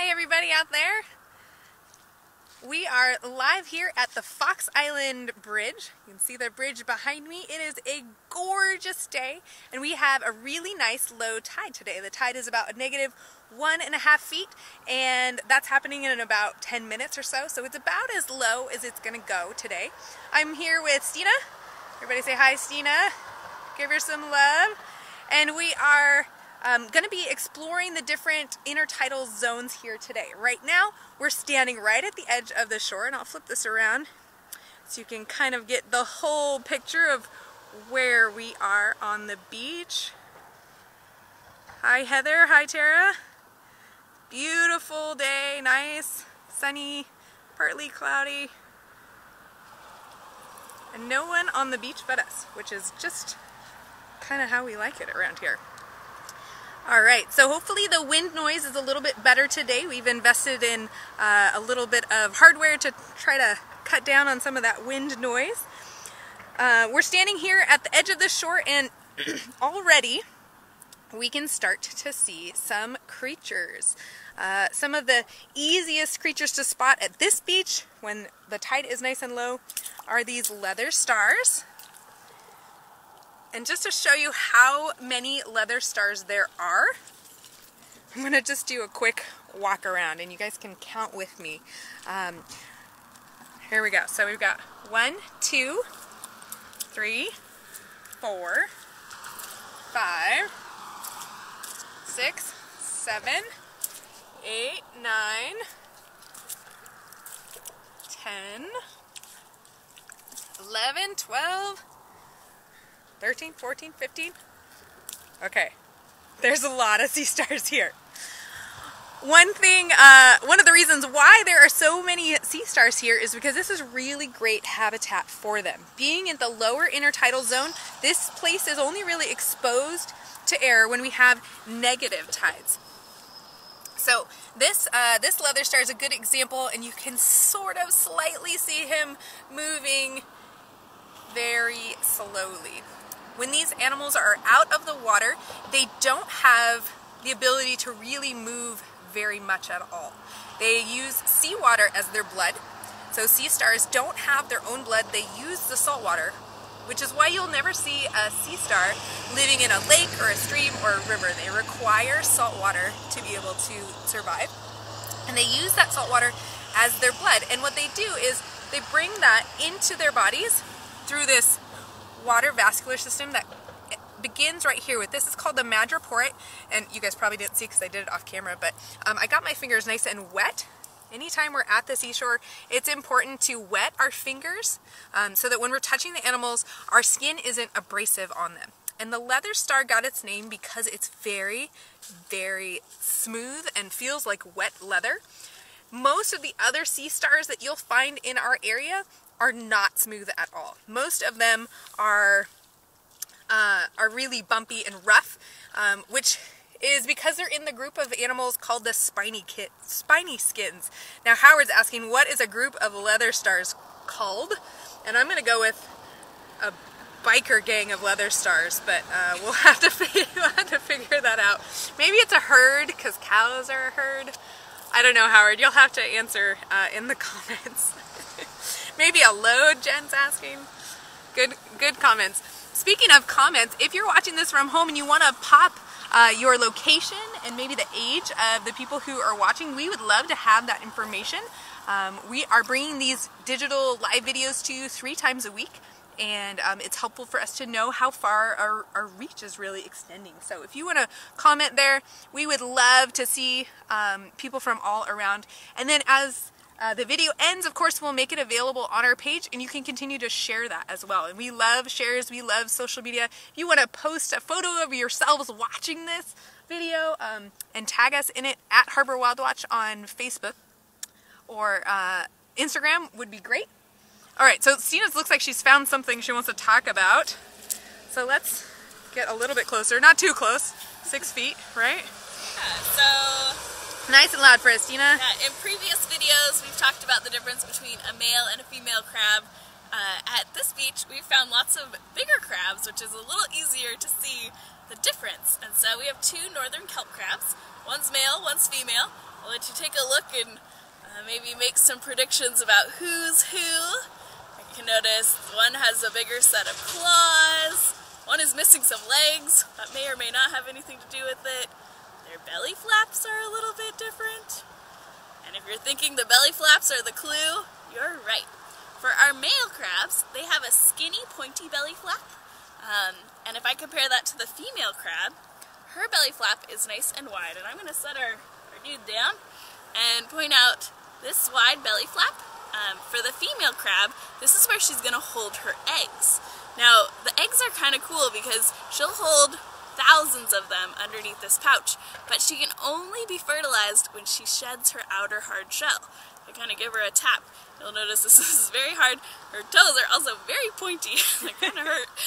Hi everybody out there. We are live here at the Fox Island Bridge. You can see the bridge behind me. It is a gorgeous day and we have a really nice low tide today. The tide is about a negative one and a half feet and that's happening in about 10 minutes or so. So it's about as low as it's gonna go today. I'm here with Stena. Everybody say hi Stena. Give her some love. And we are um, going to be exploring the different intertidal zones here today. Right now, we're standing right at the edge of the shore, and I'll flip this around so you can kind of get the whole picture of where we are on the beach. Hi Heather, hi Tara. Beautiful day, nice, sunny, partly cloudy. And no one on the beach but us, which is just kind of how we like it around here. All right, so hopefully the wind noise is a little bit better today. We've invested in uh, a little bit of hardware to try to cut down on some of that wind noise. Uh, we're standing here at the edge of the shore and already we can start to see some creatures. Uh, some of the easiest creatures to spot at this beach when the tide is nice and low are these leather stars. And just to show you how many leather stars there are, I'm going to just do a quick walk around and you guys can count with me. Um, here we go. So we've got one, two, three, four, five, six, seven, eight, nine, ten, eleven, twelve. 13, 14, 15? Okay, there's a lot of sea stars here. One thing, uh, one of the reasons why there are so many sea stars here is because this is really great habitat for them. Being in the lower intertidal zone, this place is only really exposed to air when we have negative tides. So this uh, this leather star is a good example, and you can sort of slightly see him moving very slowly. When these animals are out of the water, they don't have the ability to really move very much at all. They use seawater as their blood. So sea stars don't have their own blood, they use the salt water, which is why you'll never see a sea star living in a lake or a stream or a river. They require salt water to be able to survive. And they use that salt water as their blood. And what they do is they bring that into their bodies through this water vascular system that begins right here with this. It's called the madreporite, and you guys probably didn't see because I did it off camera, but um, I got my fingers nice and wet. Anytime we're at the seashore, it's important to wet our fingers um, so that when we're touching the animals, our skin isn't abrasive on them. And the leather star got its name because it's very, very smooth and feels like wet leather. Most of the other sea stars that you'll find in our area are not smooth at all. Most of them are uh, are really bumpy and rough, um, which is because they're in the group of animals called the spiny kit, spiny skins. Now Howard's asking, what is a group of leather stars called? And I'm going to go with a biker gang of leather stars, but uh, we'll have to figure, we'll have to figure that out. Maybe it's a herd because cows are a herd. I don't know, Howard. You'll have to answer uh, in the comments. Maybe a load, Jen's asking. Good, good comments. Speaking of comments, if you're watching this from home and you want to pop uh, your location and maybe the age of the people who are watching, we would love to have that information. Um, we are bringing these digital live videos to you three times a week and um, it's helpful for us to know how far our, our reach is really extending. So if you want to comment there, we would love to see um, people from all around. And then as uh, the video ends, of course, we'll make it available on our page and you can continue to share that as well. And we love shares, we love social media. If you want to post a photo of yourselves watching this video um, and tag us in it at Harbor WildWatch on Facebook or uh, Instagram would be great. All right, so Stena looks like she's found something she wants to talk about. So let's get a little bit closer, not too close, six feet, right? Yeah, so Nice and loud for us. Yeah, in previous videos, we've talked about the difference between a male and a female crab. Uh, at this beach, we found lots of bigger crabs, which is a little easier to see the difference. And so we have two northern kelp crabs. One's male, one's female. I'll let you take a look and uh, maybe make some predictions about who's who. You can notice one has a bigger set of claws, one is missing some legs, that may or may not have anything to do with it. Their belly flaps are a little bit different. And if you're thinking the belly flaps are the clue, you're right. For our male crabs, they have a skinny, pointy belly flap. Um, and if I compare that to the female crab, her belly flap is nice and wide. And I'm going to set our, our dude down and point out this wide belly flap. Um, for the female crab, this is where she's going to hold her eggs. Now, the eggs are kind of cool because she'll hold thousands of them underneath this pouch, but she can only be fertilized when she sheds her outer hard shell. I kind of give her a tap. You'll notice this is very hard. Her toes are also very pointy. they kind of hurt.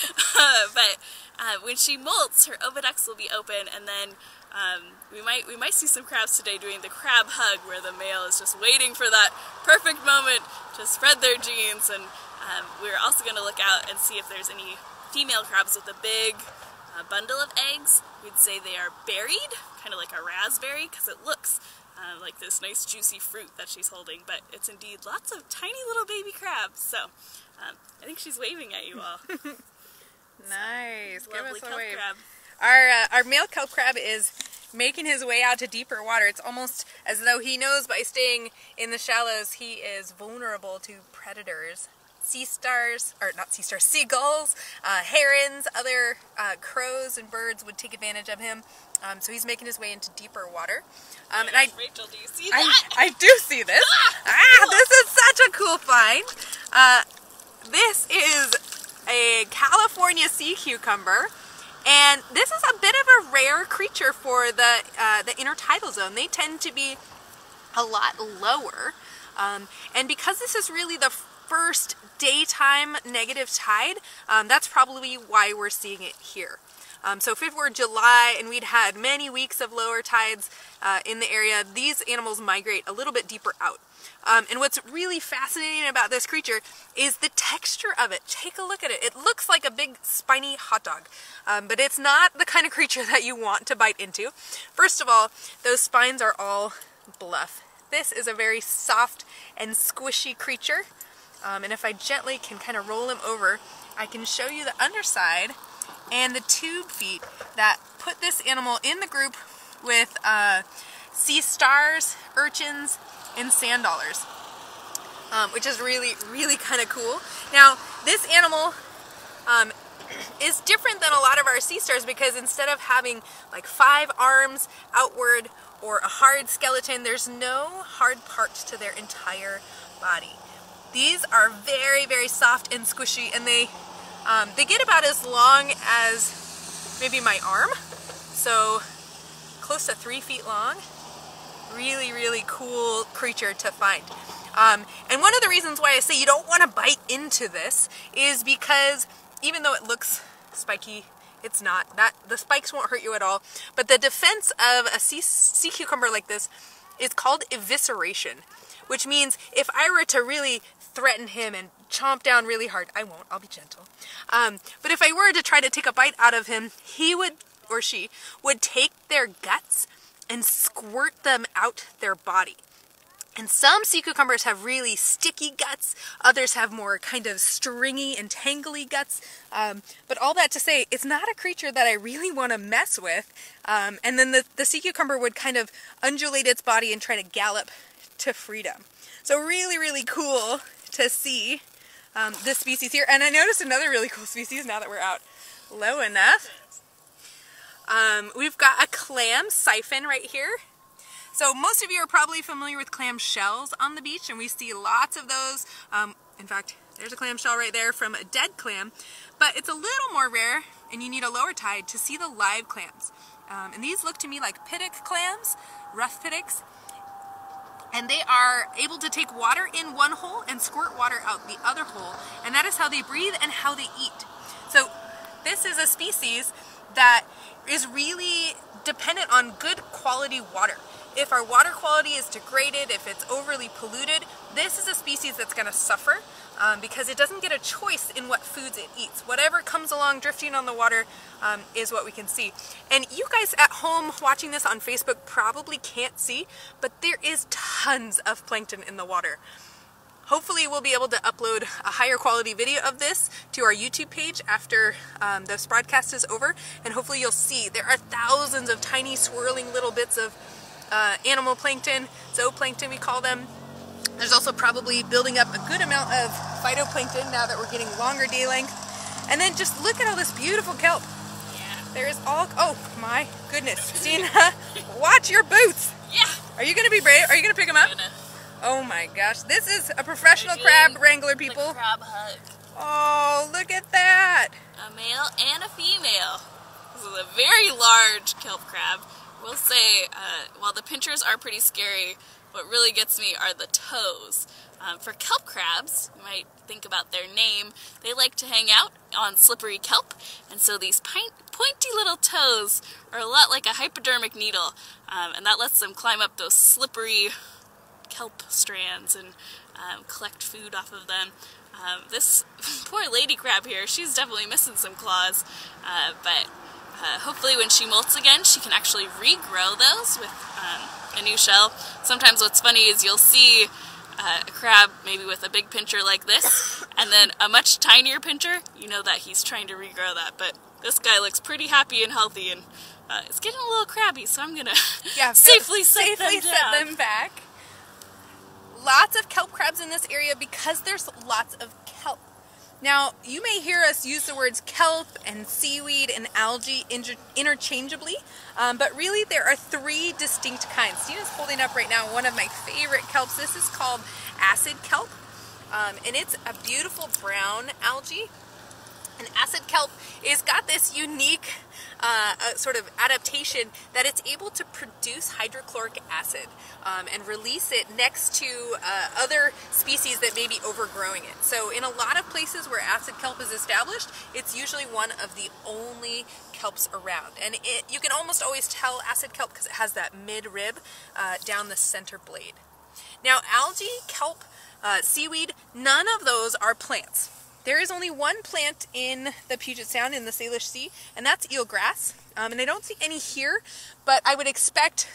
Uh, but uh, when she molts, her oviducts will be open, and then um, we might we might see some crabs today doing the crab hug, where the male is just waiting for that perfect moment to spread their genes. And um, we're also going to look out and see if there's any female crabs with a big a bundle of eggs. We'd say they are berried, kind of like a raspberry, because it looks uh, like this nice juicy fruit that she's holding, but it's indeed lots of tiny little baby crabs. So um, I think she's waving at you all. nice. So, Give us a wave. Crab. Our, uh, our male kelp crab is making his way out to deeper water. It's almost as though he knows by staying in the shallows he is vulnerable to predators sea stars, or not sea stars, seagulls, uh, herons, other uh, crows and birds would take advantage of him. Um, so he's making his way into deeper water. Um, and I, Rachel, do you see that? I, I do see this. ah, this is such a cool find. Uh, this is a California sea cucumber. And this is a bit of a rare creature for the, uh, the intertidal zone. They tend to be a lot lower. Um, and because this is really the first daytime negative tide, um, that's probably why we're seeing it here. Um, so if it were July and we'd had many weeks of lower tides uh, in the area, these animals migrate a little bit deeper out. Um, and what's really fascinating about this creature is the texture of it. Take a look at it. It looks like a big spiny hot dog, um, but it's not the kind of creature that you want to bite into. First of all, those spines are all bluff. This is a very soft and squishy creature. Um, and if I gently can kind of roll him over, I can show you the underside and the tube feet that put this animal in the group with uh, sea stars, urchins, and sand dollars. Um, which is really, really kind of cool. Now, this animal um, is different than a lot of our sea stars because instead of having like five arms outward or a hard skeleton, there's no hard parts to their entire body. These are very, very soft and squishy and they, um, they get about as long as maybe my arm. So close to three feet long. Really, really cool creature to find. Um, and one of the reasons why I say you don't want to bite into this is because even though it looks spiky, it's not. That The spikes won't hurt you at all. But the defense of a sea, sea cucumber like this is called evisceration which means if I were to really threaten him and chomp down really hard, I won't, I'll be gentle. Um, but if I were to try to take a bite out of him, he would, or she, would take their guts and squirt them out their body. And some sea cucumbers have really sticky guts, others have more kind of stringy and tangly guts. Um, but all that to say, it's not a creature that I really want to mess with. Um, and then the, the sea cucumber would kind of undulate its body and try to gallop to freedom. So really, really cool to see um, this species here. And I noticed another really cool species now that we're out low enough. Um, we've got a clam siphon right here. So most of you are probably familiar with clam shells on the beach and we see lots of those. Um, in fact, there's a clam shell right there from a dead clam, but it's a little more rare and you need a lower tide to see the live clams. Um, and these look to me like Piddock clams, rough Piddocks, and they are able to take water in one hole and squirt water out the other hole. And that is how they breathe and how they eat. So this is a species that is really dependent on good quality water. If our water quality is degraded, if it's overly polluted, this is a species that's going to suffer. Um, because it doesn't get a choice in what foods it eats. Whatever comes along drifting on the water um, is what we can see. And you guys at home watching this on Facebook probably can't see, but there is tons of plankton in the water. Hopefully we'll be able to upload a higher quality video of this to our YouTube page after um, this broadcast is over and hopefully you'll see there are thousands of tiny swirling little bits of uh, animal plankton, zooplankton we call them. There's also probably building up a good amount of phytoplankton now that we're getting longer day length. And then just look at all this beautiful kelp. Yeah. There is all, oh my goodness. Stena, watch your boots. Yeah. Are you going to be brave? Are you going to pick them up? Oh my gosh, this is a professional crab wrangler, people. crab hug. Oh, look at that. A male and a female. This is a very large kelp crab. We'll say, uh, while the pinchers are pretty scary, what really gets me are the toes. Um, for kelp crabs, you might think about their name, they like to hang out on slippery kelp, and so these pointy little toes are a lot like a hypodermic needle, um, and that lets them climb up those slippery kelp strands and um, collect food off of them. Um, this poor lady crab here, she's definitely missing some claws, uh, but uh, hopefully when she molts again, she can actually regrow those with um, a new shell. Sometimes what's funny is you'll see uh, a crab maybe with a big pincher like this, and then a much tinier pincher, you know that he's trying to regrow that, but this guy looks pretty happy and healthy and uh, it's getting a little crabby, so I'm gonna Yeah, safely set safely them set them back. Lots of kelp crabs in this area because there's lots of kelp. Now, you may hear us use the words kelp and seaweed and algae inter- interchangeably, um, but really there are three distinct kinds. Stena's holding up right now one of my favorite kelps. This is called acid kelp, um, and it's a beautiful brown algae. And acid kelp is got this unique uh, uh, sort of adaptation that it's able to produce hydrochloric acid um, and release it next to uh, other species that may be overgrowing it. So in a lot of places where acid kelp is established, it's usually one of the only kelps around. And it, you can almost always tell acid kelp because it has that mid-rib uh, down the center blade. Now algae, kelp, uh, seaweed, none of those are plants. There is only one plant in the Puget Sound in the Salish Sea, and that's eelgrass. Um, and I don't see any here, but I would expect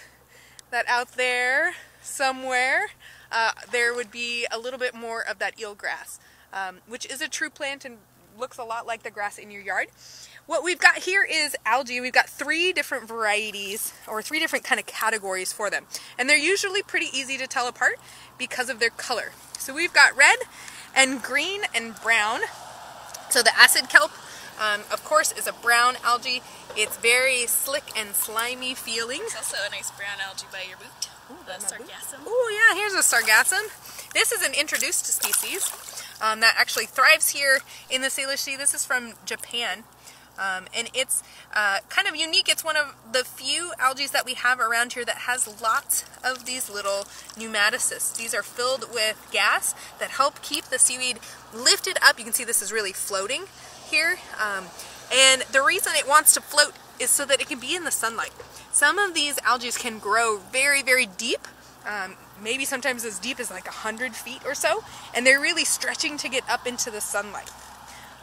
that out there somewhere uh, there would be a little bit more of that eelgrass, um, which is a true plant and looks a lot like the grass in your yard. What we've got here is algae. We've got three different varieties or three different kind of categories for them. And they're usually pretty easy to tell apart because of their color. So we've got red and green and brown. So the acid kelp, um, of course, is a brown algae. It's very slick and slimy feeling. It's also a nice brown algae by your boot. the sargassum. Oh yeah, here's a sargassum. This is an introduced species um, that actually thrives here in the Salish Sea. This is from Japan. Um, and it's uh, kind of unique. It's one of the few algae that we have around here that has lots of these little pneumatocysts. These are filled with gas that help keep the seaweed lifted up. You can see this is really floating here. Um, and the reason it wants to float is so that it can be in the sunlight. Some of these algae can grow very, very deep, um, maybe sometimes as deep as like 100 feet or so, and they're really stretching to get up into the sunlight.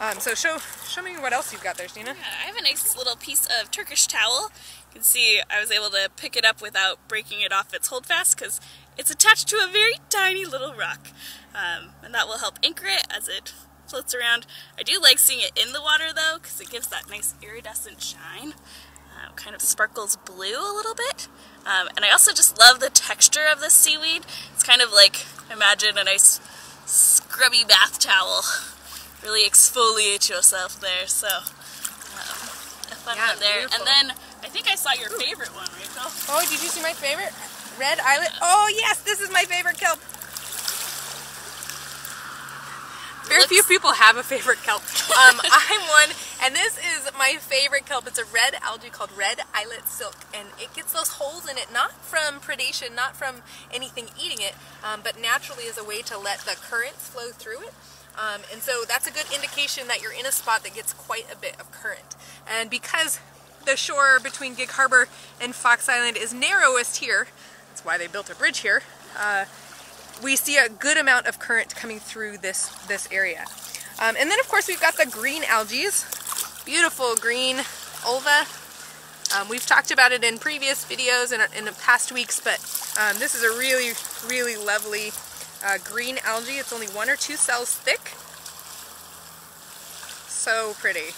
Um, so show show me what else you've got there, Stena. Yeah, I have a nice little piece of Turkish towel. You can see I was able to pick it up without breaking it off its holdfast because it's attached to a very tiny little rock. Um, and that will help anchor it as it floats around. I do like seeing it in the water though because it gives that nice iridescent shine. Uh, kind of sparkles blue a little bit. Um, and I also just love the texture of the seaweed. It's kind of like, imagine a nice scrubby bath towel. Really exfoliate yourself there, so um, a fun Yeah, one there. beautiful. And then I think I saw your favorite one, Rachel. Oh, did you see my favorite? Red eyelet. Oh yes, this is my favorite kelp. Very Looks- few people have a favorite kelp. Um, I'm one, and this is my favorite kelp. It's a red algae called red eyelet silk, and it gets those holes in it not from predation, not from anything eating it, um, but naturally as a way to let the currents flow through it. Um, and so that's a good indication that you're in a spot that gets quite a bit of current. And because the shore between Gig Harbor and Fox Island is narrowest here, that's why they built a bridge here, uh, we see a good amount of current coming through this, this area. Um, and then of course we've got the green algae, beautiful green ulva. Um, we've talked about it in previous videos and in, in the past weeks, but um, this is a really, really lovely uh, green algae. It's only one or two cells thick. So pretty.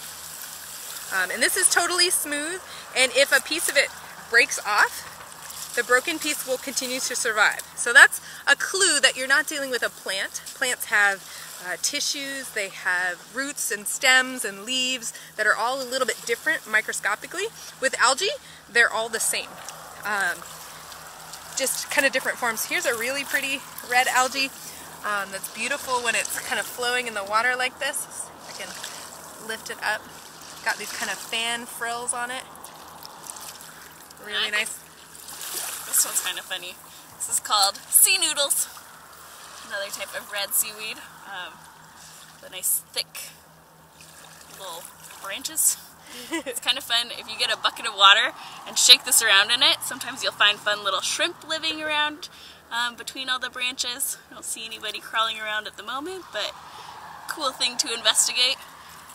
Um, and this is totally smooth, and if a piece of it breaks off, the broken piece will continue to survive. So that's a clue that you're not dealing with a plant. Plants have uh, tissues, they have roots and stems and leaves that are all a little bit different microscopically. With algae, they're all the same. Um, just kind of different forms. Here's a really pretty red algae um, that's beautiful when it's kind of flowing in the water like this. I can lift it up. Got these kind of fan frills on it. Really nice. This one's kind of funny. This is called sea noodles. Another type of red seaweed. Um, the nice thick little branches. it's kind of fun if you get a bucket of water and shake this around in it. Sometimes you'll find fun little shrimp living around um, between all the branches. I don't see anybody crawling around at the moment, but cool thing to investigate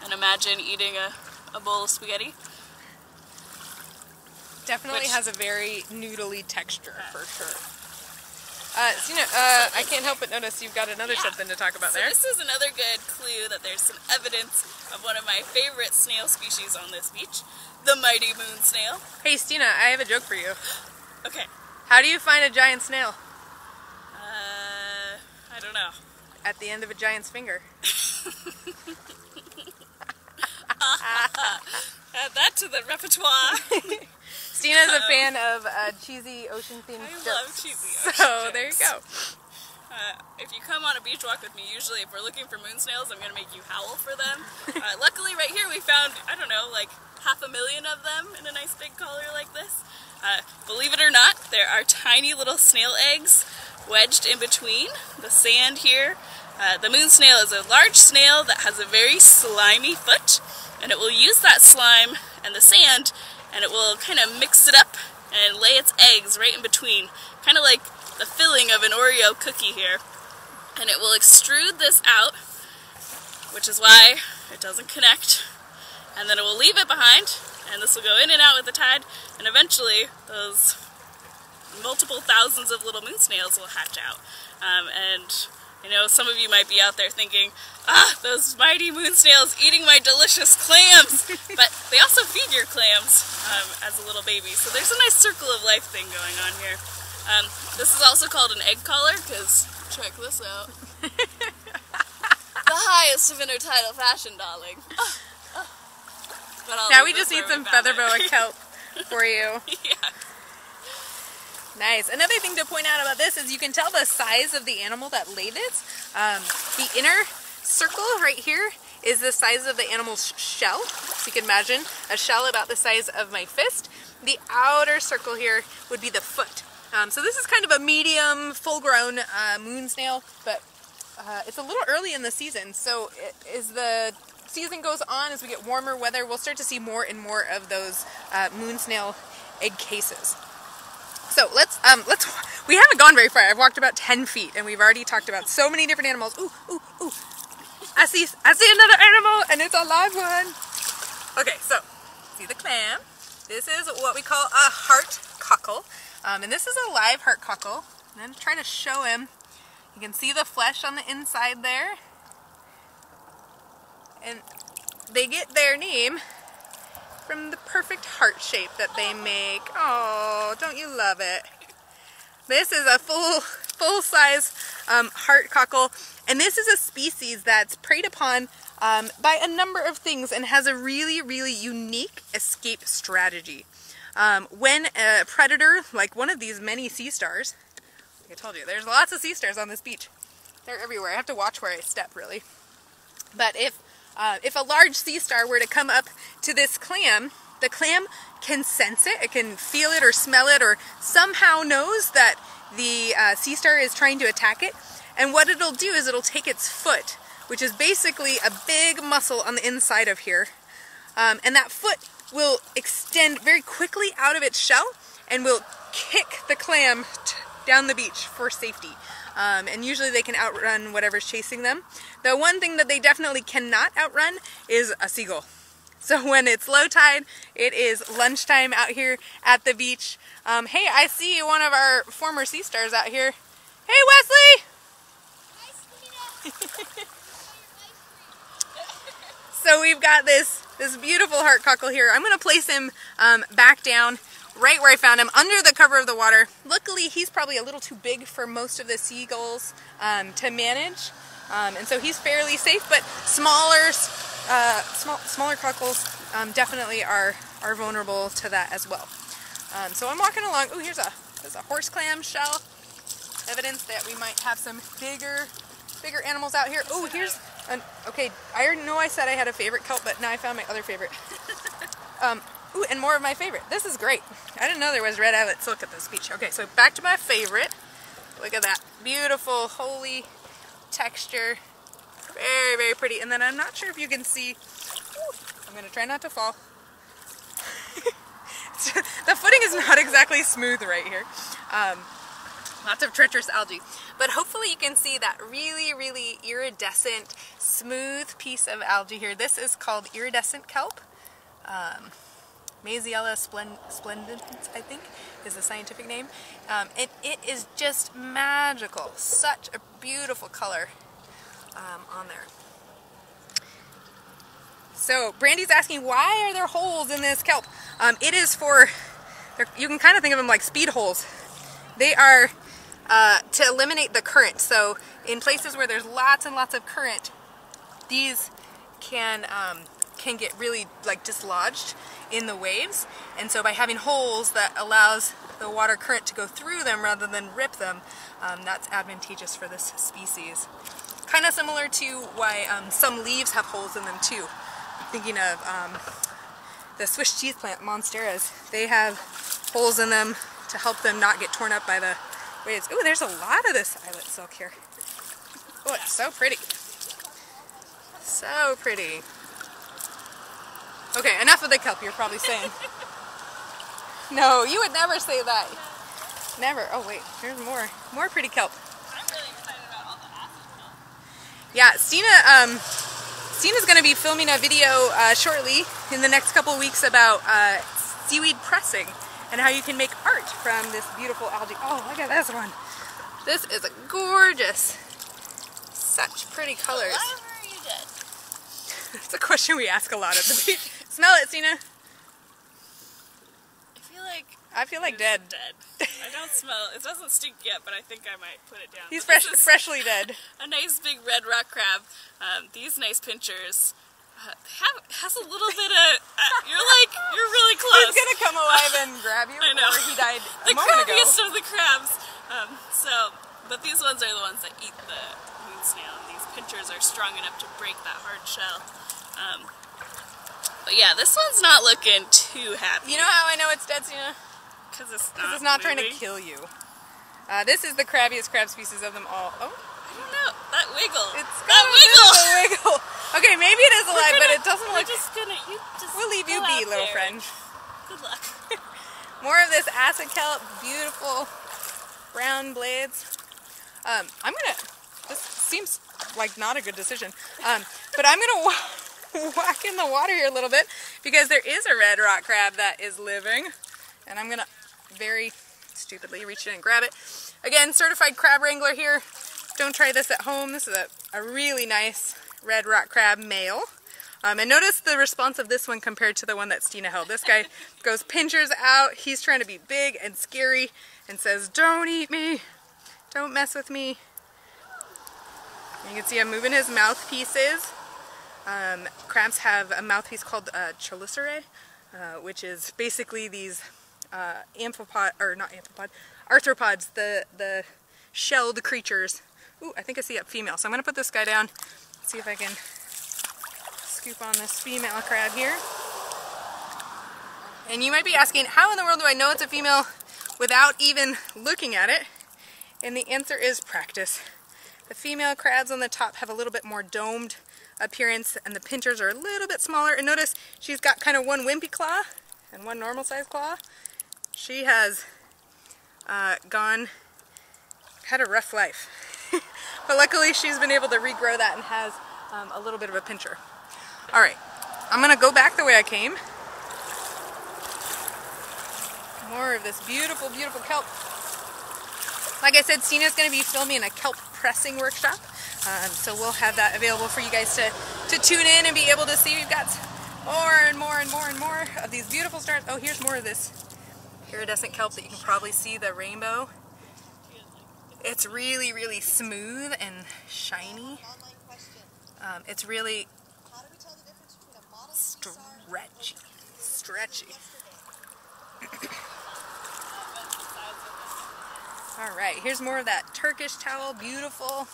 and imagine eating a, a bowl of spaghetti. Definitely Which- has a very noodly texture for sure. Uh, so, you know, uh, I can't help but notice you've got another Yeah. something to talk about So there. this is another good clue that there's some evidence of one of my favorite snail species on this beach, the mighty moon snail. Hey, Stena, I have a joke for you. Okay, How do you find a giant snail? uh, I don't know. At the end of a giant's finger. Add that to the repertoire. Stena's a fan of uh, cheesy ocean themed I love cheesy ocean So there you go. Uh, if you come on a beach walk with me, usually if we're looking for moon snails, I'm going to make you howl for them. Uh, luckily, right here we found, I don't know, like half a million of them in a nice big collar like this. Uh, believe it or not, there are tiny little snail eggs wedged in between the sand here. Uh, the moon snail is a large snail that has a very slimy foot, and it will use that slime and the sand, and it will kind of mix it up and lay its eggs right in between, kind of like the filling of an Oreo cookie here. And it will extrude this out, which is why it doesn't connect, and then it will leave it behind, and this will go in and out with the tide, and eventually those multiple thousands of little moon snails will hatch out. Um, and you know, some of you might be out there thinking, ah, those mighty moon snails eating my delicious clams. but they also feed your clams um, as a little baby. So there's a nice circle of life thing going on here. Um, this is also called an egg collar because, check this out. the highest of intertidal fashion, darling. But I'll Now we just need some feather boa kelp for you. yeah. Nice. Another thing to point out about this is you can tell the size of the animal that laid it. Um, the inner circle right here is the size of the animal's shell. So you can imagine a shell about the size of my fist. The outer circle here would be the foot. Um, so this is kind of a medium, full-grown uh, moon snail, but uh, it's a little early in the season. So it, as the season goes on, as we get warmer weather, we'll start to see more and more of those uh, moon snail egg cases. So let's um let's we haven't gone very far. I've walked about ten feet and we've already talked about so many different animals. Ooh ooh ooh! I see I see another animal and it's a live one. Okay, so see the clam. This is what we call a heart cockle, um, and this is a live heart cockle. I'm trying to show him. You can see the flesh on the inside there, and they get their name from the perfect heart shape that they make. Oh, don't you love it? This is a full, full size um, heart cockle, and this is a species that's preyed upon um, by a number of things and has a really, really unique escape strategy. Um, when a predator, like one of these many sea stars, like I told you, there's lots of sea stars on this beach. They're everywhere. I have to watch where I step, really. But if uh, if a large sea star were to come up to this clam, the clam can sense it, it can feel it or smell it, or somehow knows that the uh, sea star is trying to attack it. And what it'll do is it'll take its foot, which is basically a big muscle on the inside of here, um, and that foot will extend very quickly out of its shell and will kick the clam down the beach for safety. Um, and usually they can outrun whatever's chasing them. The one thing that they definitely cannot outrun is a seagull. So when it's low tide, it is lunchtime out here at the beach. Um, hey, I see one of our former sea stars out here. Hey, Wesley! so we've got this this beautiful heart cockle here. I'm going to place him um, back down right where I found him, under the cover of the water. Luckily, he's probably a little too big for most of the seagulls um, to manage. Um, and so he's fairly safe, but smaller, uh, small, smaller cockles um, definitely are, are vulnerable to that as well. Um, so I'm walking along. Oh, here's a, there's a horse clam shell. Evidence that we might have some bigger, bigger animals out here. Oh, here's an, okay, I know I said I had a favorite kelp, but now I found my other favorite. um, ooh, and more of my favorite. This is great. I didn't know there was red eyelets. Look at this beach. Okay, so back to my favorite. Look at that. Beautiful, holy texture. Very, very pretty. And then I'm not sure if you can see, ooh, I'm going to try not to fall. the footing is not exactly smooth right here. Um, lots of treacherous algae. But hopefully you can see that really, really iridescent, smooth piece of algae here. This is called iridescent kelp. Um, Mazzaella splendens, I think, is the scientific name. Um, it, is just magical. Such a beautiful color um, on there. So Brandy's asking, why are there holes in this kelp? Um, it is for, you can kind of think of them like speed holes. They are uh, to eliminate the current. So in places where there's lots and lots of current, these can um, can get really like dislodged in the waves. And so by having holes that allows the water current to go through them rather than rip them, um, that's advantageous for this species. Kind of similar to why um, some leaves have holes in them too. Thinking of um, the Swiss cheese plant, Monsteras, they have holes in them to help them not get torn up by the waves. Ooh, there's a lot of this eyelet silk here. Oh, it's so pretty. So pretty. Okay, enough of the kelp, you're probably saying. no, you would never say that. Never. Oh, wait, there's more. More pretty kelp. I'm really excited about all the acid kelp. Yeah, Stena, um, Stena's going to be filming a video uh, shortly in the next couple weeks about uh, seaweed pressing and how you can make art from this beautiful algae. Oh, look at this one. This is a gorgeous. Such pretty colors. Whatever you did. It's a question we ask a lot at the beach. Smell it, Stena. I feel like I feel like dead. Dead. I don't smell. It doesn't stink yet, but I think I might put it down. He's fresh, freshly dead. A nice big red rock crab. Um, these nice pinchers uh, have has a little bit of. Uh, you're like you're really close. He's gonna come alive and grab you. I know. He died a the moment ago. crabbiest of the crabs. Um, so, but these ones are the ones that eat the moon snail, and these pinchers are strong enough to break that hard shell. Um, but yeah, this one's not looking too happy. You know how I know it's dead, Stena? because it's not. Because it's not trying to kill you. Uh, this is the crabbiest crab species of them all. Oh, I don't know that wiggle. it's that got bit wiggle. a wiggle. Okay, maybe it is alive, but gonna- it doesn't We're look. just gonna. You just. We'll leave you be, little there friend. Good luck. More of this acid kelp, beautiful brown blades. Um, I'm gonna. This seems like not a good decision. Um, but I'm gonna walk in the water here a little bit because there is a red rock crab that is living, and I'm gonna very stupidly reach in and grab it. Again, certified crab wrangler here. Don't try this at home. This is a, a really nice red rock crab male. Um, and notice the response of this one compared to the one that Stena held. This guy goes pinchers out. He's trying to be big and scary and says, don't eat me. Don't mess with me. You can see I'm moving his mouthpieces. Um, crabs have a mouthpiece called uh, chelicerae, uh, which is basically these uh, amphipod, or not amphipod, arthropods, the, the shelled creatures. Ooh, I think I see a female. So I'm going to put this guy down, see if I can scoop on this female crab here. And you might be asking, how in the world do I know it's a female without even looking at it? And the answer is practice. The female crabs on the top have a little bit more domed appearance and the pinchers are a little bit smaller. And notice she's got kind of one wimpy claw and one normal size claw. She has uh, gone had a rough life. but luckily she's been able to regrow that and has um, a little bit of a pincher. All right, I'm gonna go back the way I came. More of this beautiful, beautiful kelp. Like I said, Stena's gonna be filming a kelp pressing workshop. Um, so we'll have that available for you guys to, to tune in and be able to see. We've got more and more and more and more of these beautiful stars. Oh, here's more of this iridescent kelp that you can probably see the rainbow. It's really, really smooth and shiny. Um, it's really stretchy. Stretchy. All right, here's more of that Turkish towel, beautiful.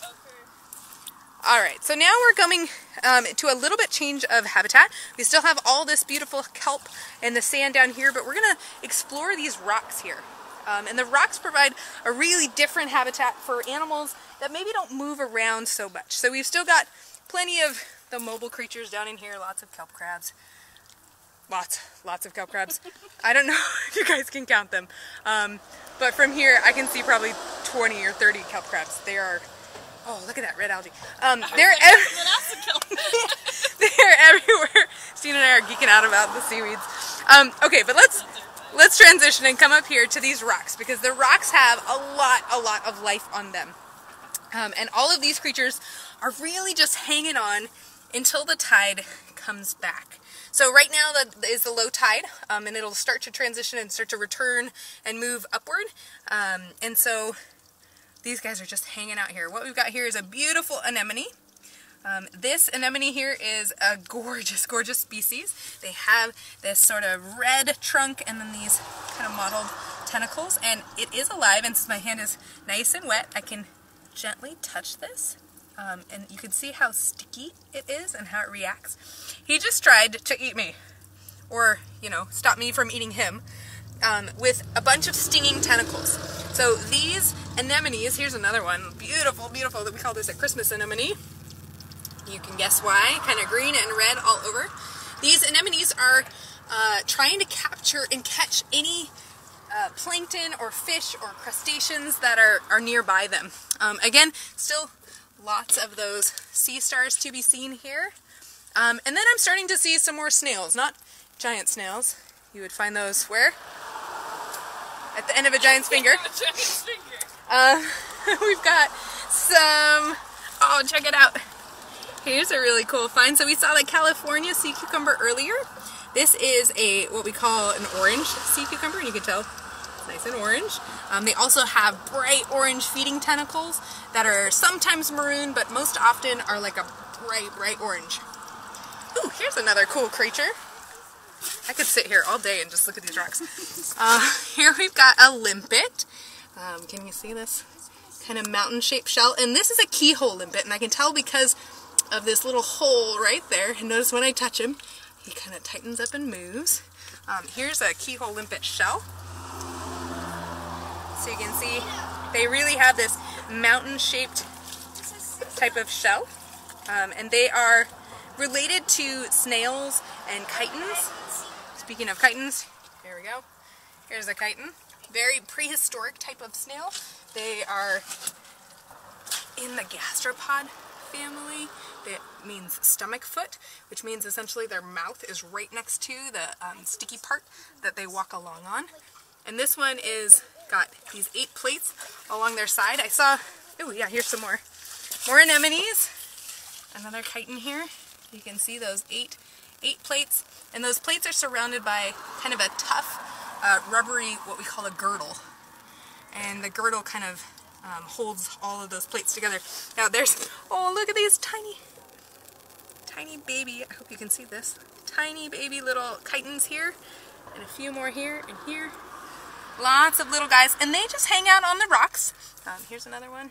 All right, so now we're coming um, to a little bit change of habitat. We still have all this beautiful kelp and the sand down here, but we're gonna explore these rocks here. Um, and the rocks provide a really different habitat for animals that maybe don't move around so much. So we've still got plenty of the mobile creatures down in here, lots of kelp crabs. Lots, lots of kelp crabs. I don't know if you guys can count them. Um, but from here, I can see probably 20 or 30 kelp crabs. They are, oh, look at that red algae. Um, they're, they're everywhere. Stena and I are geeking out about the seaweeds. Um, okay, but let's, let's transition and come up here to these rocks because the rocks have a lot, a lot of life on them. Um, and all of these creatures are really just hanging on until the tide comes back. So right now the, is the low tide, um, and it'll start to transition and start to return and move upward. Um, and so these guys are just hanging out here. What we've got here is a beautiful anemone. Um, this anemone here is a gorgeous, gorgeous species. They have this sort of red trunk and then these kind of mottled tentacles, and it is alive, and since my hand is nice and wet, I can gently touch this um, and you can see how sticky it is and how it reacts. He just tried to eat me, or, you know, stop me from eating him, um, with a bunch of stinging tentacles. So these anemones, here's another one, beautiful, beautiful, that we call this a Christmas anemone. You can guess why, kind of green and red all over. These anemones are uh, trying to capture and catch any uh, plankton or fish or crustaceans that are, are nearby them. Um, again, still lots of those sea stars to be seen here. Um, and then I'm starting to see some more snails, not giant snails. You would find those where? At the end of a giant's finger. Uh, we've got some, oh, check it out. Here's a really cool find. So we saw the California sea cucumber earlier. This is a, what we call an orange sea cucumber, and you can tell it's nice and orange. Um, they also have bright orange feeding tentacles that are sometimes maroon, but most often are like a bright, bright orange. Ooh, here's another cool creature. I could sit here all day and just look at these rocks. Uh, here we've got a limpet. Um, can you see this? Kind of mountain-shaped shell. And this is a keyhole limpet, and I can tell because of this little hole right there. And notice when I touch him, he kind of tightens up and moves. Um, here's a keyhole limpet shell. So you can see they really have this mountain-shaped type of shell. Um, and they are related to snails and chitons. Speaking of chitons, here we go. Here's a chiton. Very prehistoric type of snail. They are in the gastropod family. That means stomach foot, which means essentially their mouth is right next to the um, sticky part that they walk along on. And this one is got these eight plates along their side. I saw, oh yeah, here's some more. More anemones. Another chiton here. You can see those eight, eight plates. And those plates are surrounded by kind of a tough, uh, rubbery, what we call a girdle. And the girdle kind of um, holds all of those plates together. Now there's, oh look at these tiny, tiny baby, I hope you can see this, tiny baby little chitons here, and a few more here and here. Lots of little guys, and they just hang out on the rocks. Um, here's another one.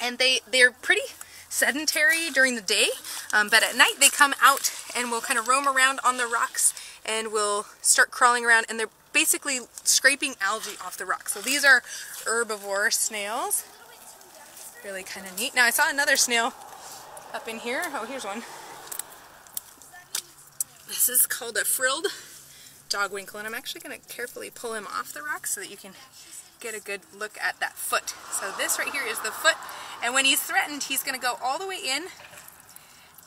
And they, they're pretty sedentary during the day, um, but at night they come out and will kind of roam around on the rocks and will start crawling around and they're basically scraping algae off the rocks. So these are herbivore snails. Really kind of neat. Now I saw another snail up in here. Oh, here's one. This is called a frilled dogwinkle, and I'm actually going to carefully pull him off the rocks so that you can get a good look at that foot. So this right here is the foot, and when he's threatened, he's going to go all the way in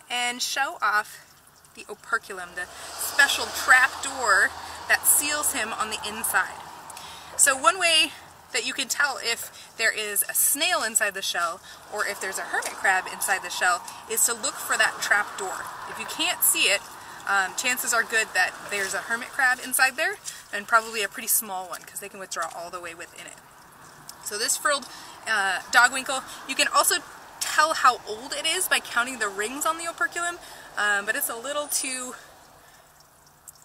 and show off the operculum, the special trap door that seals him on the inside. So one way that you can tell if there is a snail inside the shell or if there's a hermit crab inside the shell is to look for that trap door. If you can't see it, um, chances are good that there's a hermit crab inside there and probably a pretty small one because they can withdraw all the way within it. So this frilled uh, dogwinkle, you can also tell how old it is by counting the rings on the operculum, um, but it's a little too,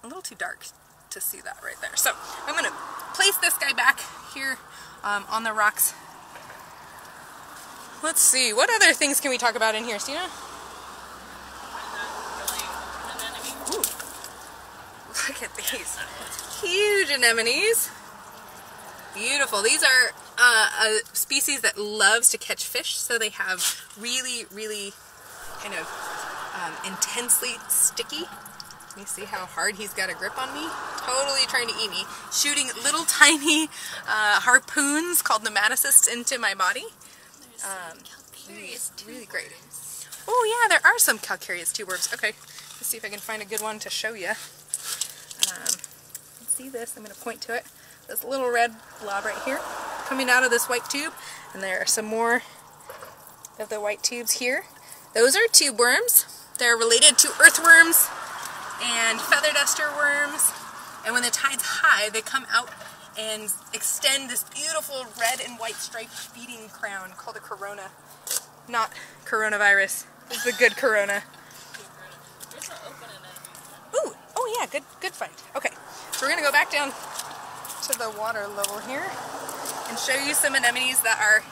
a little too dark to see that right there. So I'm going to place this guy back here um, on the rocks. Let's see, what other things can we talk about in here, Stena? Look at these huge anemones. Beautiful. These are uh, a species that loves to catch fish, so they have really, really kind of um, intensely sticky. Let me see how hard he's got a grip on me. Totally trying to eat me. Shooting little tiny uh, harpoons called nematocysts into my body. Um, really, really great. Oh yeah, there are some calcareous tube worms. Okay, let's see if I can find a good one to show you. Um, see this? I'm going to point to it. This little red blob right here coming out of this white tube. And there are some more of the white tubes here. Those are tube worms. They're related to earthworms and feather duster worms. And when the tide's high, they come out and extend this beautiful red and white striped feeding crown called a corona. Not coronavirus. It's the good corona. Ooh, oh yeah, good good find. Okay, so we're gonna go back down to the water level here and show you some anemones that are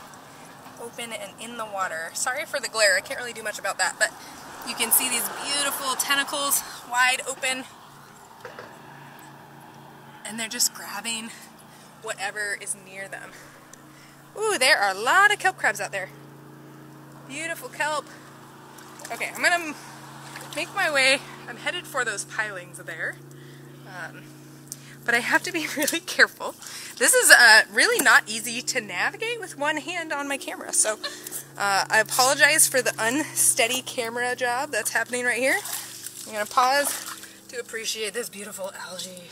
open and in the water. Sorry for the glare, I can't really do much about that, but you can see these beautiful tentacles wide open and they're just grabbing whatever is near them. Ooh, there are a lot of kelp crabs out there. Beautiful kelp. Okay, I'm gonna make my way. I'm headed for those pilings there. Um, but I have to be really careful. This is uh, really not easy to navigate with one hand on my camera, so uh, I apologize for the unsteady camera job that's happening right here. I'm going to pause to appreciate this beautiful algae.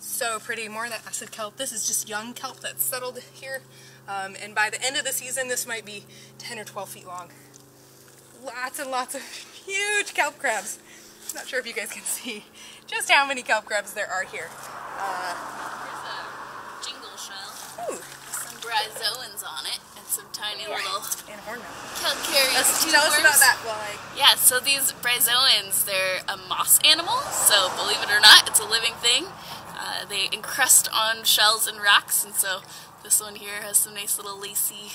So pretty, more of that acid kelp. This is just young kelp that's settled here, um, and by the end of the season, this might be 10 or 12 feet long. Lots and lots of huge kelp crabs. Not sure if you guys can see just how many kelp crabs there are here. Uh, There's a jingle shell. ooh, Some bryozoans on it, and some tiny little and hornmouth. calcareous tell us about that while I Yeah, so these bryozoans, they're a moss animal, so believe it or not, it's a living thing. Uh, they encrust on shells and rocks, and so this one here has some nice little lacy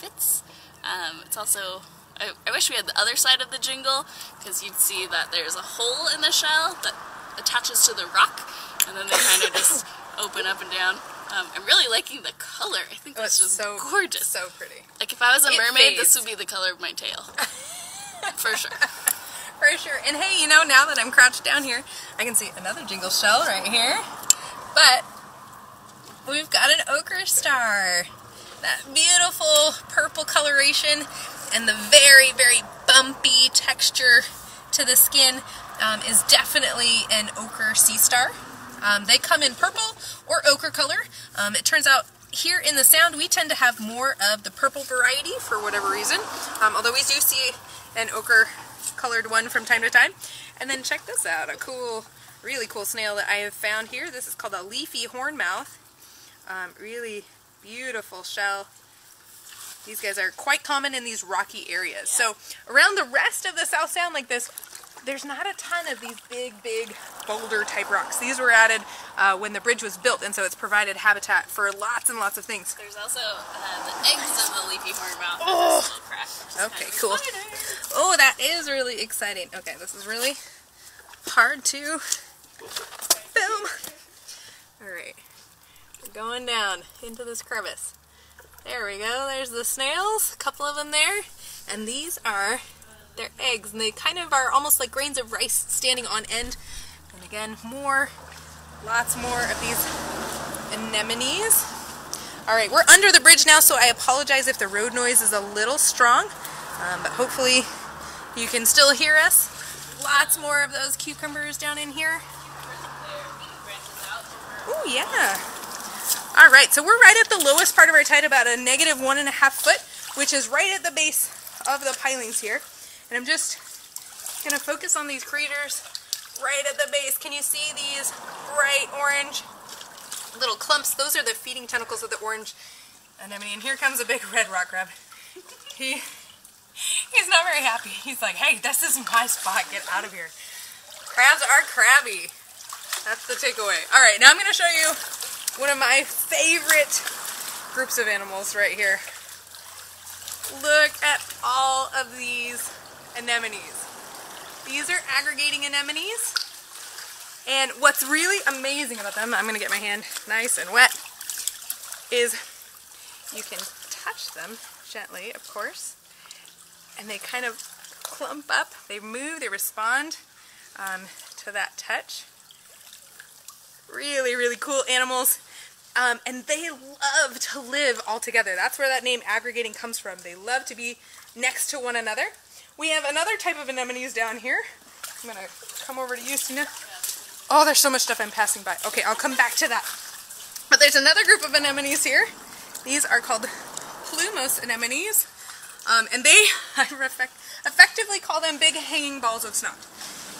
bits. Um, it's also, I, I wish we had the other side of the jingle, because you'd see that there's a hole in the shell that attaches to the rock, and then they kind of just open up and down. Um, I'm really liking the color. I think Oh, this it's is so gorgeous. so pretty. Like if I was a It mermaid, this would be the color of my tail. For sure. For sure. And hey, you know, now that I'm crouched down here, I can see another jingle shell right here. But we've got an ochre star. That beautiful purple coloration and the very, very bumpy texture to the skin um, is definitely an ochre sea star. Um, they come in purple or ochre color. Um, it turns out here in the sound we tend to have more of the purple variety for whatever reason, um, although we do see an ochre colored one from time to time. And then check this out, a cool, really cool snail that I have found here. This is called a leafy hornmouth. Um, really beautiful shell. These guys are quite common in these rocky areas. So around the rest of the South Sound like this, there's not a ton of these big, big boulder type rocks. These were added uh, when the bridge was built, and so it's provided habitat for lots and lots of things. There's also uh, the eggs of the leafy hornmouth. Oh. Crack, Okay, kind of cool. exciting. Oh, that is really exciting. Okay, this is really hard to film. Alright, we're going down into this crevice. There we go, there's the snails, a couple of them there. And these are their eggs, and they kind of are almost like grains of rice standing on end. And again, more, lots more of these anemones. All right, we're under the bridge now, so I apologize if the road noise is a little strong, um, but hopefully you can still hear us. Lots more of those cucumbers down in here. Oh yeah. All right, so we're right at the lowest part of our tide, about a negative one and a half foot, which is right at the base of the pilings here. And I'm just gonna focus on these craters right at the base. Can you see these bright orange little clumps? Those are the feeding tentacles of the orange anemone. And here comes a big red rock crab. He, he's not very happy. He's like, hey, this is my spot. Get out of here. Crabs are crabby. That's the takeaway. All right, now I'm going to show you one of my favorite groups of animals right here. Look at all of these anemones. These are aggregating anemones. And what's really amazing about them, I'm going to get my hand nice and wet, is you can touch them gently, of course, and they kind of clump up, they move, they respond um, to that touch. Really, really cool animals. Um, and they love to live all together. That's where that name aggregating comes from. They love to be next to one another. We have another type of anemones down here. I'm going to come over to you, Stena. Oh, there's so much stuff I'm passing by. Okay, I'll come back to that. But there's another group of anemones here. These are called plumose anemones. Um, and they, I effectively call them big hanging balls of snot.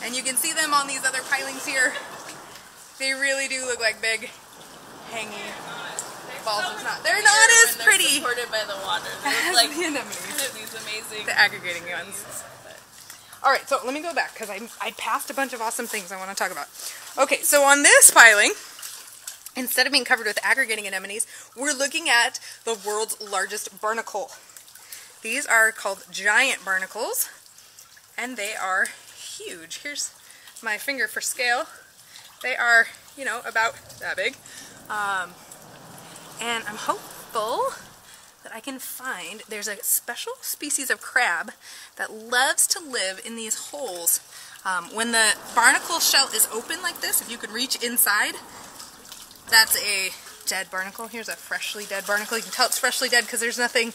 And you can see them on these other pilings here. They really do look like big hanging snot. They're not as They're pretty supported by the water. They as look like the anemones. kind of these amazing. The aggregating ones. All right, so let me go back because I, I passed a bunch of awesome things I want to talk about. Okay, so on this piling, instead of being covered with aggregating anemones, we're looking at the world's largest barnacle. These are called giant barnacles, and they are huge. Here's my finger for scale. They are, you know, about that big. Um, and I'm hopeful that I can find, there's a special species of crab that loves to live in these holes. Um, when the barnacle shell is open like this, if you could reach inside, that's a dead barnacle. Here's a freshly dead barnacle. You can tell it's freshly dead because there's nothing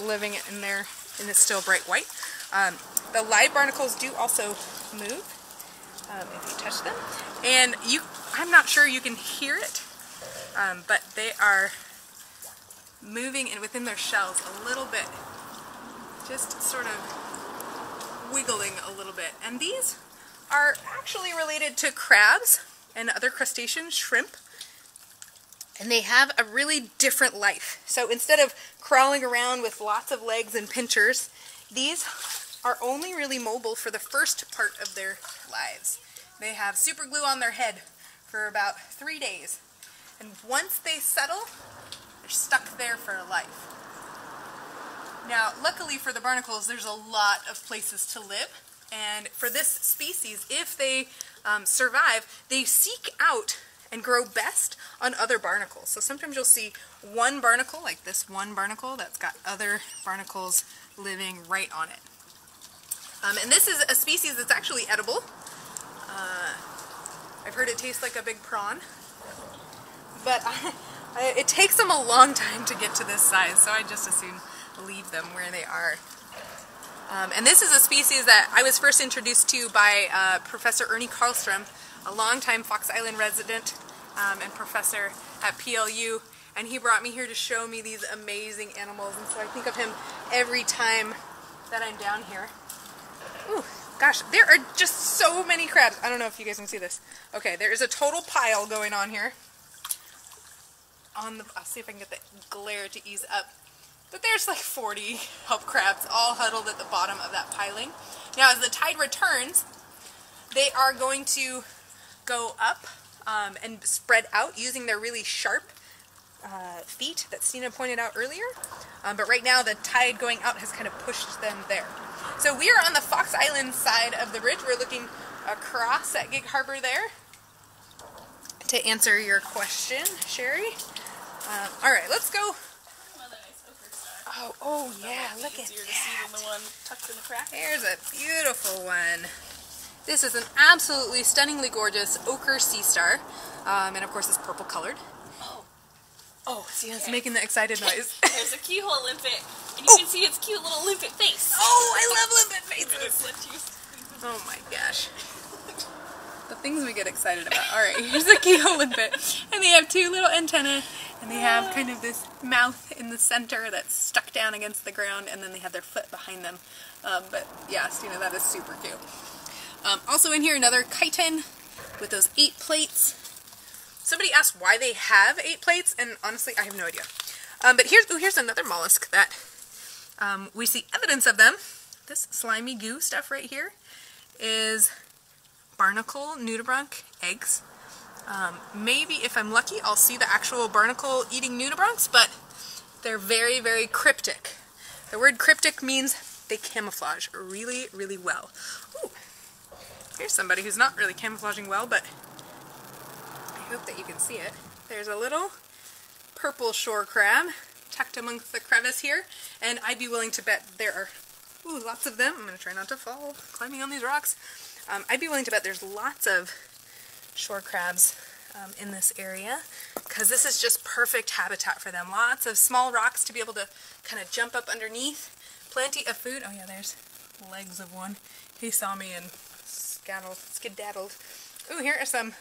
living in there and it's still bright white. Um, the live barnacles do also move um, if you touch them. And you, I'm not sure you can hear it, um, but they are moving in within their shells a little bit. Just sort of wiggling a little bit. And these are actually related to crabs and other crustaceans, shrimp. And they have a really different life. So instead of crawling around with lots of legs and pinchers, these are only really mobile for the first part of their lives. They have super glue on their head for about three days. And once they settle, they're stuck there for life. Now, luckily for the barnacles, there's a lot of places to live. And for this species, if they um, survive, they seek out and grow best on other barnacles. So sometimes you'll see one barnacle, like this one barnacle, that's got other barnacles living right on it. Um, and this is a species that's actually edible. Uh, I've heard it tastes like a big prawn. But I, I, it takes them a long time to get to this size, so I just assume leave them where they are. Um, and this is a species that I was first introduced to by uh, Professor Ernie Karlstrom, a longtime Fox Island resident um, and professor at PLU. And he brought me here to show me these amazing animals. And so I think of him every time that I'm down here. Ooh, gosh, there are just so many crabs. I don't know if you guys can see this. Okay, there is a total pile going on here. On the, I'll see if I can get the glare to ease up. But there's like 40 kelp crabs all huddled at the bottom of that piling. Now as the tide returns, they are going to go up um, and spread out using their really sharp uh, feet that Stena pointed out earlier. Um, but right now the tide going out has kind of pushed them there. So we are on the Fox Island side of the ridge. We're looking across at Gig Harbor there to answer your question, Sherry. Um, all right, let's go Oh, oh yeah, look at easier to see than that. the one tucked in the crack. Here's a beautiful one. This is an absolutely stunningly gorgeous ochre sea star. Um, and of course it's purple colored. Oh, Oh, Stena's Okay. making the excited noise. There's a keyhole limpet, and you Oh. can see its cute little limpet face. oh, I love limpet faces. Oh my gosh. The things we get excited about. Alright, here's a keyhole limpet. And they have two little antennae. And they have kind of this mouth in the center that's stuck down against the ground. And then they have their foot behind them. Um, but yeah, Stena, that is super cute. Um, also in here, another chiton with those eight plates. Somebody asked why they have eight plates, and honestly, I have no idea. Um, but here's, here's another mollusk that um, we see evidence of them. This slimy goo stuff right here is barnacle nudibranch eggs. Um, maybe if I'm lucky, I'll see the actual barnacle eating nudibranchs, but they're very, very cryptic. The word cryptic means they camouflage really, really well. Ooh, here's somebody who's not really camouflaging well, but I hope that you can see it. There's a little purple shore crab tucked amongst the crevice here, and I'd be willing to bet there are ooh, lots of them. I'm going to try not to fall climbing on these rocks. Um, I'd be willing to bet there's lots of shore crabs um, in this area because this is just perfect habitat for them. Lots of small rocks to be able to kind of jump up underneath. Plenty of food. Oh yeah, there's legs of one. He saw me and scaddled, skedaddled. Ooh, here are some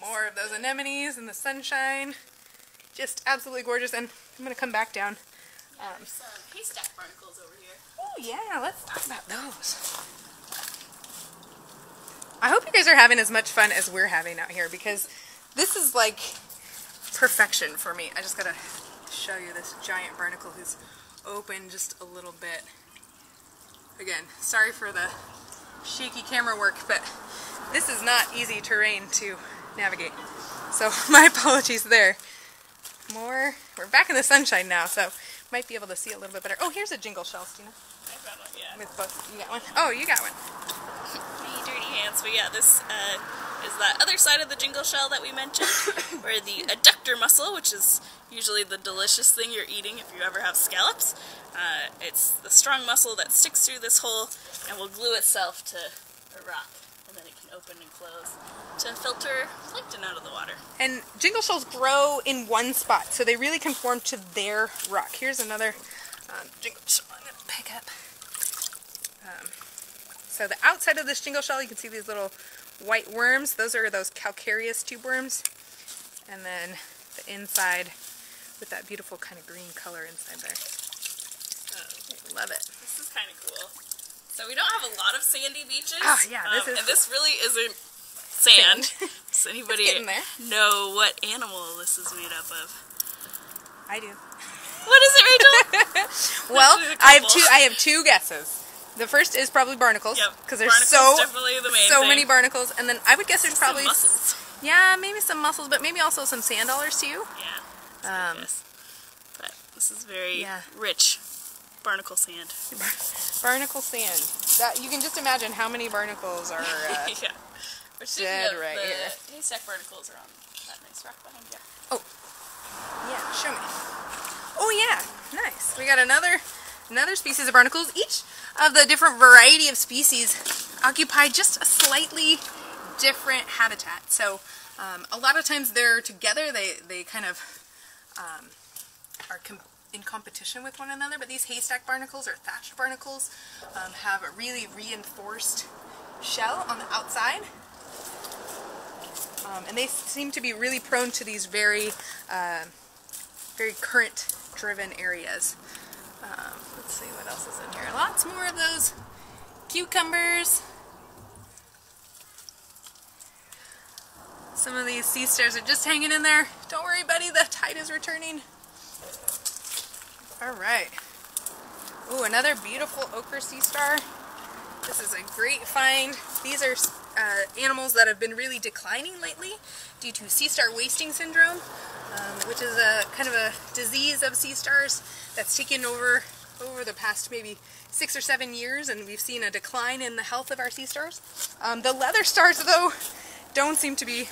more of those anemones in the sunshine. Just absolutely gorgeous. And I'm going to come back down. Yeah, there's some haystack barnacles over here. Oh yeah, let's talk about those. I hope you guys are having as much fun as we're having out here because this is like perfection for me. I just gotta show you this giant barnacle who's open just a little bit. Again, sorry for the shaky camera work, but this is not easy terrain to navigate. So my apologies there. More, we're back in the sunshine now, so might be able to see a little bit better. Oh, here's a jingle shell, Stena. I found one, yeah. With both. You got one? Oh, you got one. Hands. But yeah, this uh, is that other side of the jingle shell that we mentioned, where the adductor muscle, which is usually the delicious thing you're eating if you ever have scallops, uh, it's the strong muscle that sticks through this hole and will glue itself to a rock, and then it can open and close to filter plankton out of the water. And jingle shells grow in one spot, so they really conform to their rock. Here's another um, jingle shell I'm going to pick up. Um, so the outside of this jingle shell, you can see these little white worms. Those are those calcareous tube worms. And then the inside with that beautiful kind of green color inside there. So Love it. this is kind of cool. So we don't have a lot of sandy beaches. Ah, yeah, this um, is- and this really isn't sand. Sand. Does anybody know what animal this is made up of? I do. What is it, Rachel? Well, I have two. I have two guesses. The first is probably barnacles, Yep. because there's so definitely the main so thing. many barnacles, and then I would guess there's Some probably mussels. yeah, maybe some mussels, but maybe also some sand dollars too. Yeah. Um. But this is very Yeah. rich barnacle sand. Barnacle sand. That you can just imagine how many barnacles are. Uh, yeah. Dead right the here. haystack barnacles are on that nice rock behind you. Oh. Yeah, show me. Oh yeah, nice. We got another another species of barnacles. Each of the different variety of species occupy just a slightly different habitat. So um, a lot of times they're together. They they kind of um, are com- in competition with one another. But these haystack barnacles or thatched barnacles um, have a really reinforced shell on the outside. Um, and they seem to be really prone to these very, uh, very current-driven areas. Let's see what else is in here. Lots more of those cucumbers. Some of these sea stars are just hanging in there. Don't worry, buddy. The tide is returning. All right. Ooh, another beautiful ochre sea star. This is a great find. These are uh, animals that have been really declining lately due to sea star wasting syndrome, um, which is a kind of a disease of sea stars that's taken over over the past maybe six or seven years, and we've seen a decline in the health of our sea stars. Um, the leather stars, though, don't seem to be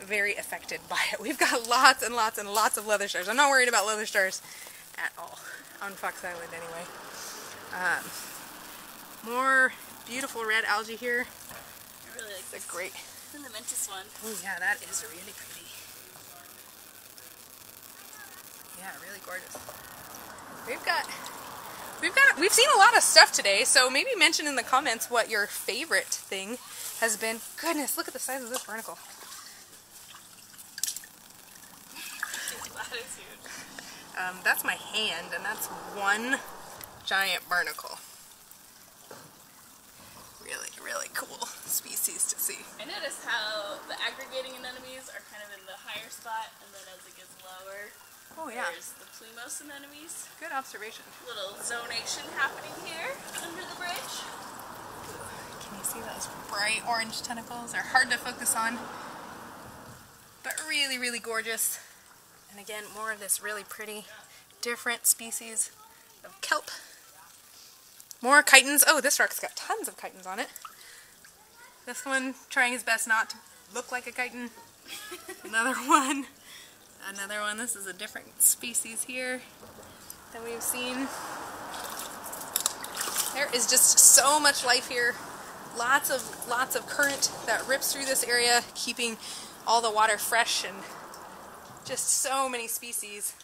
very affected by it. We've got lots and lots and lots of leather stars. I'm not worried about leather stars at all on Fox Island, anyway. Um, more beautiful red algae here. I really like It's this. a great. And the mantis one. Oh yeah, that is really pretty. Yeah, really gorgeous. We've got we've got we've seen a lot of stuff today, so maybe mention in the comments what your favorite thing has been. Goodness, look at the size of this barnacle. that is huge. Um, that's my hand, and that's one giant barnacle. Really, really cool species to see. I noticed how the aggregating anemones are kind of in the higher spot, and then as it gets lower, Oh yeah, there's the plumose anemones. good observation. Little zonation happening here under the bridge. Can you see those bright orange tentacles? They're hard to focus on, but really, really gorgeous. And again, more of this really pretty, different species of kelp. More chitons. Oh, this rock's got tons of chitons on it. This one trying his best not to look like a chiton. Another one. Another one. This is a different species here that we've seen. There is just so much life here. Lots of lots of current that rips through this area, keeping all the water fresh and just so many species.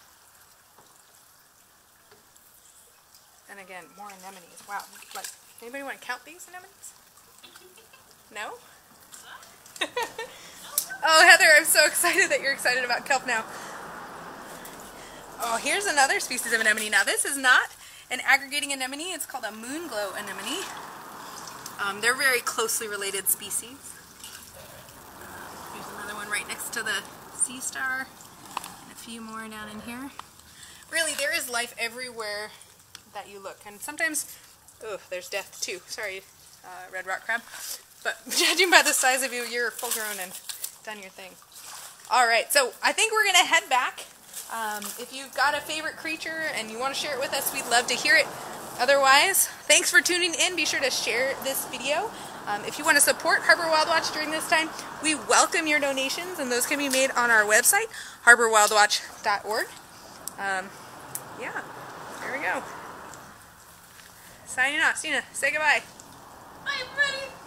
And again, more anemones. Wow. Like anybody want to count these anemones? No? oh, Heather, I'm so excited that you're excited about kelp now. Oh, here's another species of anemone. Now, this is not an aggregating anemone. It's called a moonglow anemone. Um, they're very closely related species. Here's another one right next to the sea star. And a few more down in here. Really, there is life everywhere that you look. And sometimes, oh, there's death too. Sorry, uh, red rock crab. But judging by the size of you, you're full grown and done your thing. All right, so I think we're gonna head back. Um, if you've got a favorite creature and you want to share it with us, we'd love to hear it. Otherwise, thanks for tuning in. Be sure to share this video. Um, if you want to support Harbor WildWatch during this time, we welcome your donations, and those can be made on our website, harborwildwatch.org. Um, yeah, there we go. Signing off. Stena, say goodbye. Bye, everybody!